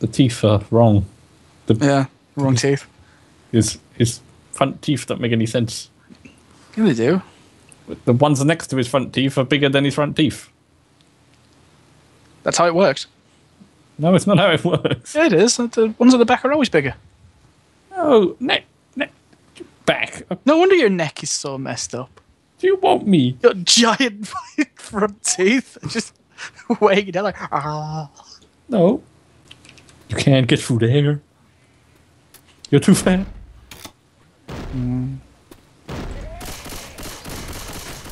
the teeth are wrong. The, Yeah, wrong teeth. His his front teeth don't make any sense. Yeah, they do. The ones next to his front teeth are bigger than his front teeth. That's how it works. No, it's not how it works. Yeah, it is. The ones at the back are always bigger. Oh, neck, neck, back. No wonder your neck is so messed up. Do you want me? Your giant front teeth are just weighing you down like, ah. No. You can't get through the there. You're too fat.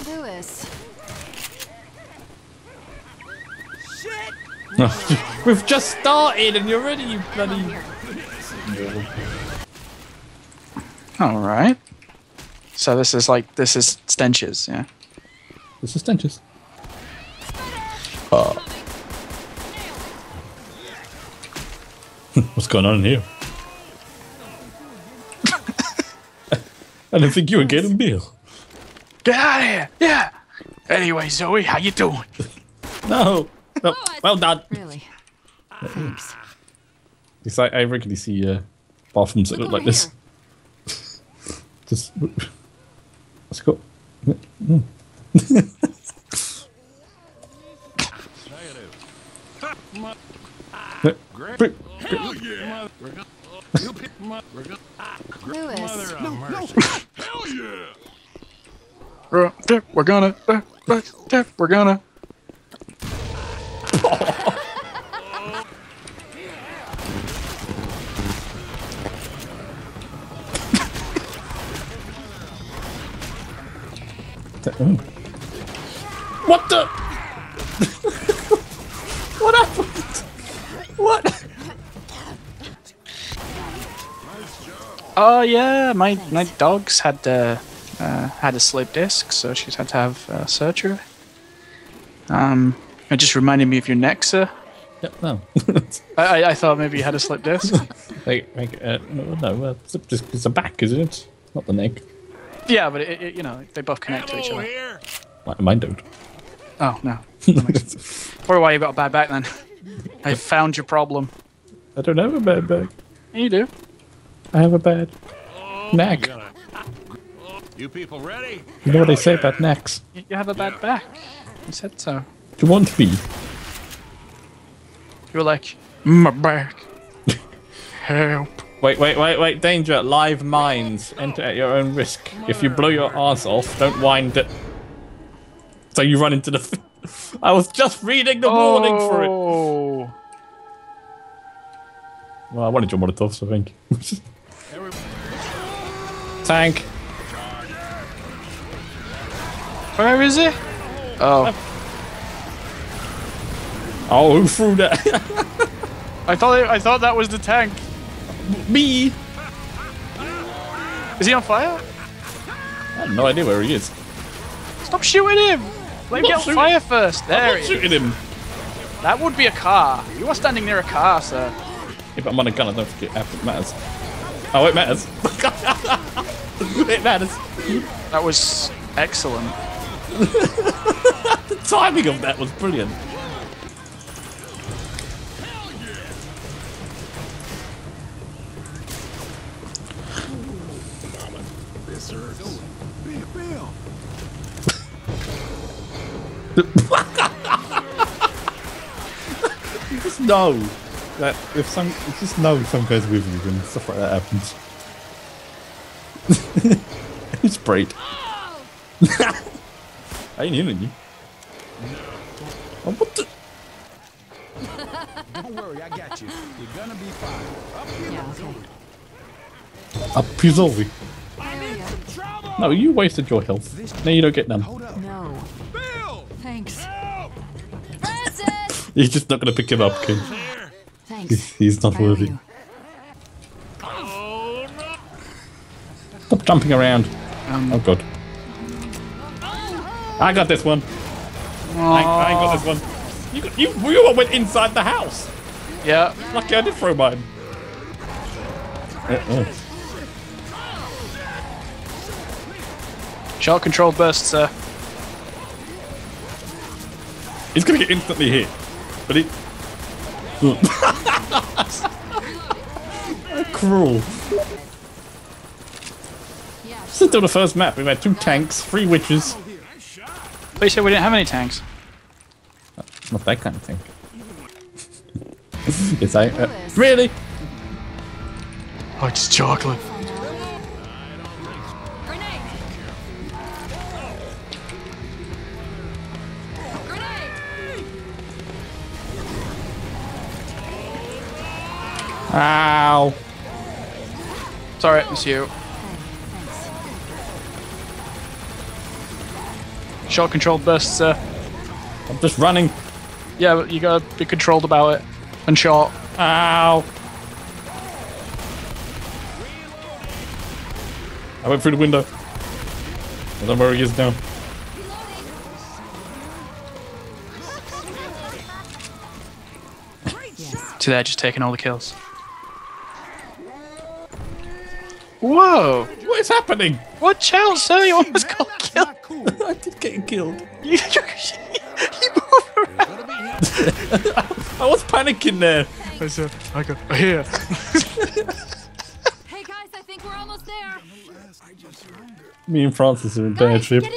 Louis. We've just started and you're already you bloody. All right. So this is like this is stenches, yeah. This is stenches. What's going on in here? I didn't think you were getting beer. Get out of here! Yeah. Anyway, Zoey, how you doing? No. no. Well done. Really? Thanks. It's like I regularly see uh, bathrooms that look like this. Just let's go. Louis. Uh, yeah, We're gonna. uh, uh, yeah, We're gonna. What the? what happened? What? Oh yeah, my my dog's had uh, uh, had a slip disc, so she's had to have uh, surgery. Um, it just reminded me of your neck, sir. Yeah, no. I, I, I thought maybe you had a slip disc. like, like, uh, no, no uh, it's just it's the back, isn't it? Not the neck. yeah, but it, it, you know they both connect to each other. Like, mine don't. Oh no, Probably why you got a bad back then. I found your problem. I don't have a bad back. You do. I have a bad neck. You people ready? You know what they say about necks? You you have a bad back. You said so. You want me? You're like, mm, my back. Help. Wait, wait, wait, wait! Danger! Live mines. Enter at your own risk. If you blow your ass off, don't wind it. So you run into the. F- I was just reading the warning for it. Oh. Well, I wanted your Molotovs, I think. Tank. Where is he? Oh, Oh, who threw that? I thought I thought that was the tank. Me. Is he on fire? I have no idea where he is. Stop shooting him! Let him get on fire first. I'm There is. shooting him. That would be a car. You are standing near a car, sir. Yeah, but I'm on a gun. I don't think it it matters. Oh, it matters. it matters. That was excellent. The timing of that was brilliant. you just know that if some, you just know if some goes with you when stuff like that happens. it's sprayed. I ain't hearing you. Oh, what the? Don't worry, I got you. You're gonna be fine. Up here. Yeah, okay. Up Pizzoli. I'm in some trouble. No, you wasted your health. Now you don't get none. Hold up. No. Bill! Thanks. Help! Francis! You're just not gonna pick him up, King. Here. Thanks. He's, he's not Where are worthy. you? Oh, no. Stop jumping around. Um, Oh god. I got this one. I, I got this one. You, got, you, you went inside the house. Yeah. Lucky I did throw mine. Uh-oh. Shot control burst, sir. He's gonna get instantly hit. But he. Cruel. Yeah. This is still the first map. We've had two tanks, three witches. But you said we didn't have any tanks. Not that kind of thing. yes, I. Uh, really? Oh, it's chocolate. Grenade. Grenade. Ow. Sorry, it's you. Shot controlled burst, sir. I'm just running. Yeah, but you gotta be controlled about it. And shot. Ow. I went through the window. I don't know where he is now. To there, just taking all the kills. Whoa! What is happening? Watch out, sir! You almost got killed. Cool. I did get killed. You, you, you move around. Gonna be hit. I was panicking there. I said, I go here. Hey guys, I think we're almost there. Me and Francis are in bad Guys, shape. get